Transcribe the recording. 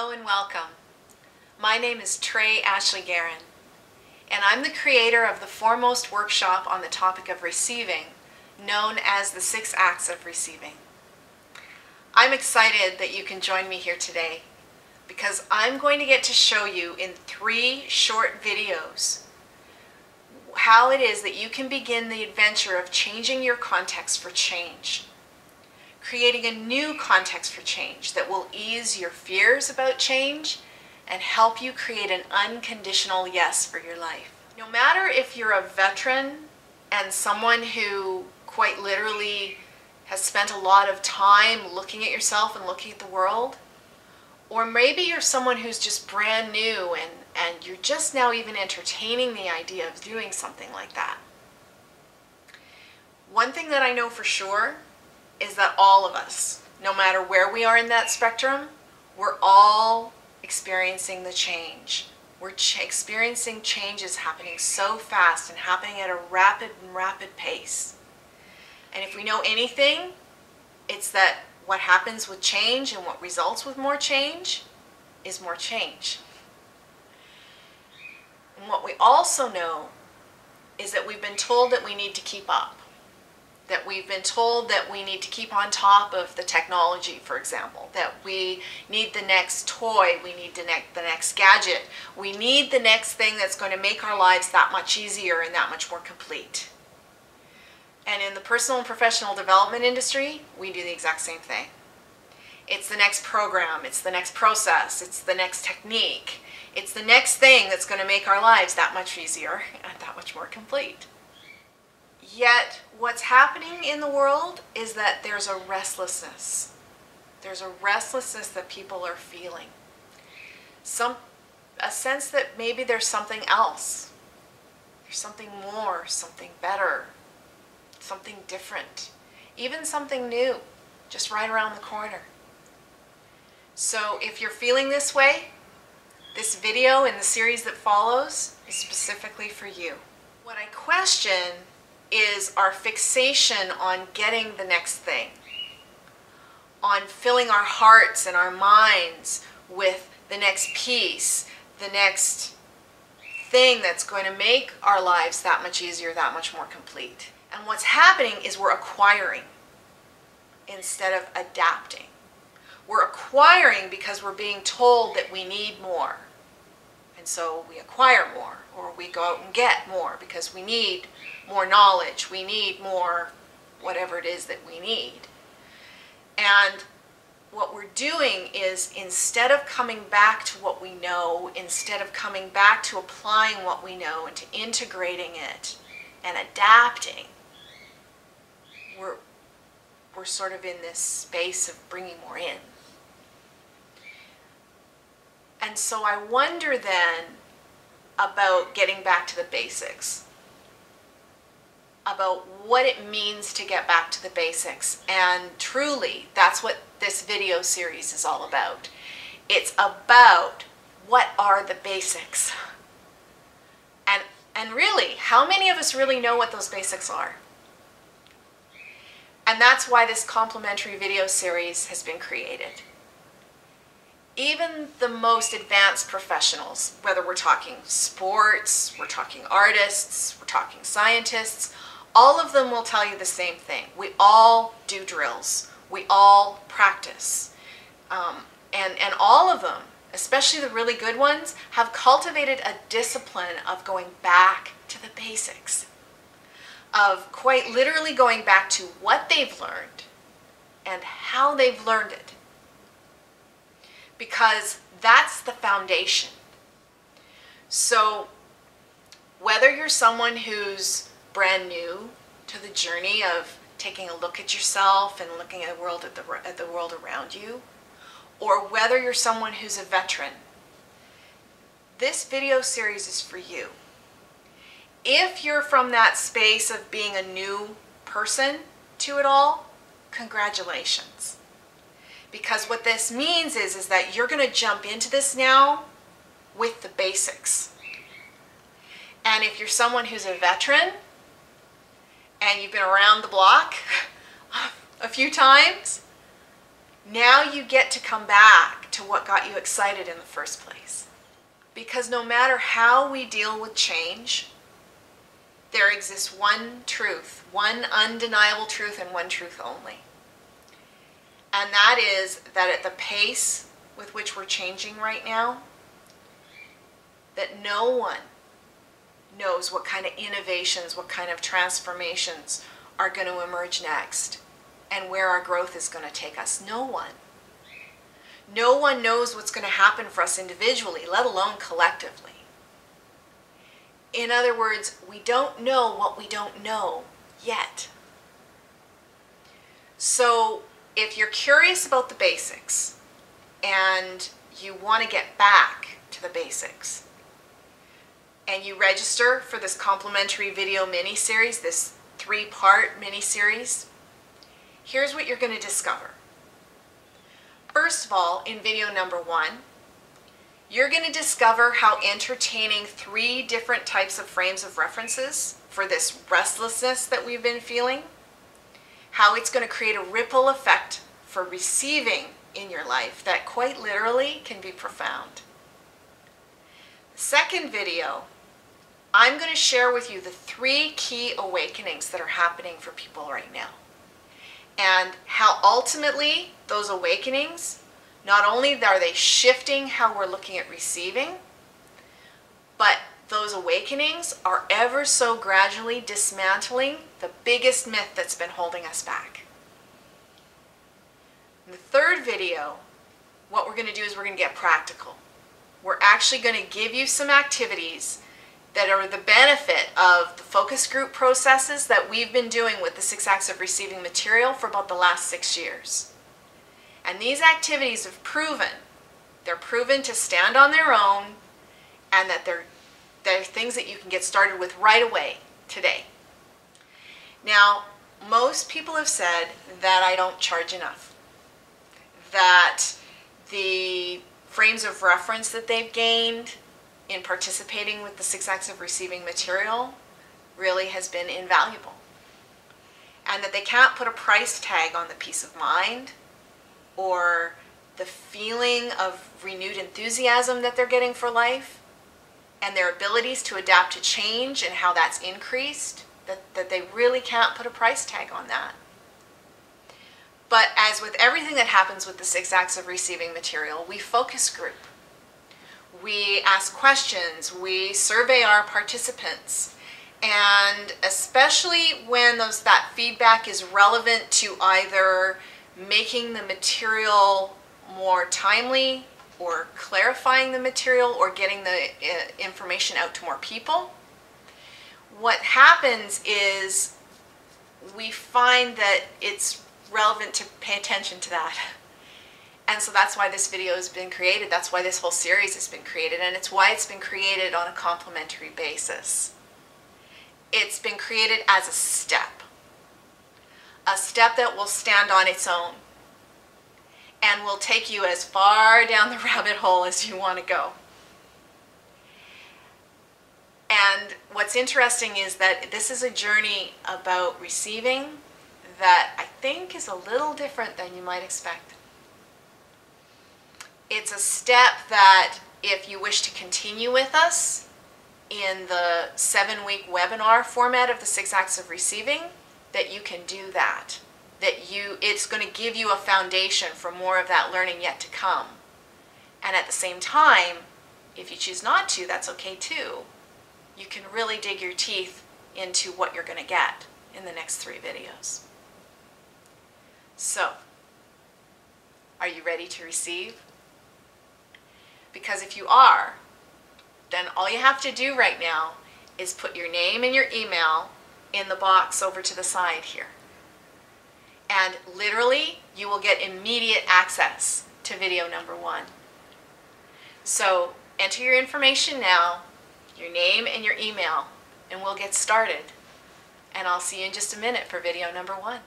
Hello and welcome. My name is Trae Ashlie-Garen, and I'm the creator of the foremost workshop on the topic of receiving, known as the Six Acts of Receiving. I'm excited that you can join me here today because I'm going to get to show you in three short videos how it is that you can begin the adventure of changing your context for change creating a new context for change that will ease your fears about change and help you create an unconditional yes for your life. No matter if you're a veteran and someone who quite literally has spent a lot of time looking at yourself and looking at the world, or maybe you're someone who's just brand new and, and you're just now even entertaining the idea of doing something like that. One thing that I know for sure is that all of us, no matter where we are in that spectrum, we're all experiencing the change. We're ch experiencing changes happening so fast and happening at a rapid and rapid pace. And if we know anything, it's that what happens with change and what results with more change is more change. And what we also know is that we've been told that we need to keep up that we've been told that we need to keep on top of the technology, for example, that we need the next toy, we need the, ne the next gadget, we need the next thing that's going to make our lives that much easier and that much more complete. And in the personal and professional development industry, we do the exact same thing. It's the next program, it's the next process, it's the next technique, it's the next thing that's going to make our lives that much easier and that much more complete. Yet, what's happening in the world is that there's a restlessness. There's a restlessness that people are feeling. Some, a sense that maybe there's something else. There's something more, something better, something different, even something new, just right around the corner. So if you're feeling this way, this video and the series that follows is specifically for you. What I question is our fixation on getting the next thing, on filling our hearts and our minds with the next piece, the next thing that's going to make our lives that much easier, that much more complete. And what's happening is we're acquiring instead of adapting. We're acquiring because we're being told that we need more. And so we acquire more or we go out and get more because we need more knowledge, we need more whatever it is that we need. And what we're doing is instead of coming back to what we know, instead of coming back to applying what we know and to integrating it and adapting, we're, we're sort of in this space of bringing more in. And so I wonder then about getting back to the basics about what it means to get back to the basics. And truly, that's what this video series is all about. It's about what are the basics. And, and really, how many of us really know what those basics are? And that's why this complimentary video series has been created. Even the most advanced professionals, whether we're talking sports, we're talking artists, we're talking scientists, all of them will tell you the same thing. We all do drills. We all practice. Um, and, and all of them, especially the really good ones, have cultivated a discipline of going back to the basics. Of quite literally going back to what they've learned and how they've learned it. Because that's the foundation. So whether you're someone who's brand new to the journey of taking a look at yourself and looking at the world at the, at the world around you, or whether you're someone who's a veteran, this video series is for you. If you're from that space of being a new person to it all, congratulations. Because what this means is, is that you're going to jump into this now with the basics. And if you're someone who's a veteran, and you've been around the block a few times, Now you get to come back to what got you excited in the first place. Because no matter how we deal with change, there exists one truth, one undeniable truth, and one truth only. And that is that at the pace with which we're changing right now, that no one knows what kind of innovations, what kind of transformations are going to emerge next and where our growth is going to take us. No one. No one knows what's going to happen for us individually, let alone collectively. In other words, we don't know what we don't know yet. So if you're curious about the basics and you want to get back to the basics, and you register for this complimentary video mini-series, this three-part mini-series, here's what you're going to discover. First of all, in video number one, you're going to discover how entertaining three different types of frames of references for this restlessness that we've been feeling, how it's going to create a ripple effect for receiving in your life that quite literally can be profound. second video I'm going to share with you the three key awakenings that are happening for people right now. And how ultimately those awakenings, not only are they shifting how we're looking at receiving, but those awakenings are ever so gradually dismantling the biggest myth that's been holding us back. In the third video, what we're going to do is we're going to get practical. We're actually going to give you some activities that are the benefit of the focus group processes that we've been doing with the six acts of receiving material for about the last six years. And these activities have proven, they're proven to stand on their own and that they're, they're things that you can get started with right away today. Now, most people have said that I don't charge enough, that the frames of reference that they've gained in participating with the six acts of receiving material really has been invaluable. And that they can't put a price tag on the peace of mind or the feeling of renewed enthusiasm that they're getting for life and their abilities to adapt to change and how that's increased, that, that they really can't put a price tag on that. But as with everything that happens with the six acts of receiving material, we focus group we ask questions, we survey our participants, and especially when those that feedback is relevant to either making the material more timely or clarifying the material or getting the uh, information out to more people. What happens is we find that it's relevant to pay attention to that. And so that's why this video has been created. That's why this whole series has been created. And it's why it's been created on a complimentary basis. It's been created as a step. A step that will stand on its own and will take you as far down the rabbit hole as you want to go. And what's interesting is that this is a journey about receiving that I think is a little different than you might expect. It's a step that if you wish to continue with us in the seven week webinar format of the six acts of receiving, that you can do that. That you, it's going to give you a foundation for more of that learning yet to come. And at the same time, if you choose not to, that's okay too. You can really dig your teeth into what you're going to get in the next three videos. So, are you ready to receive? Because if you are, then all you have to do right now is put your name and your email in the box over to the side here. And literally, you will get immediate access to video number one. So enter your information now, your name and your email, and we'll get started. And I'll see you in just a minute for video number one.